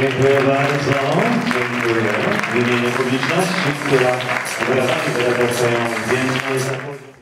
Dziękuję bardzo. Dziękuję. W imieniu publiczności, która wyrazami wyraża swoją wdzięczność za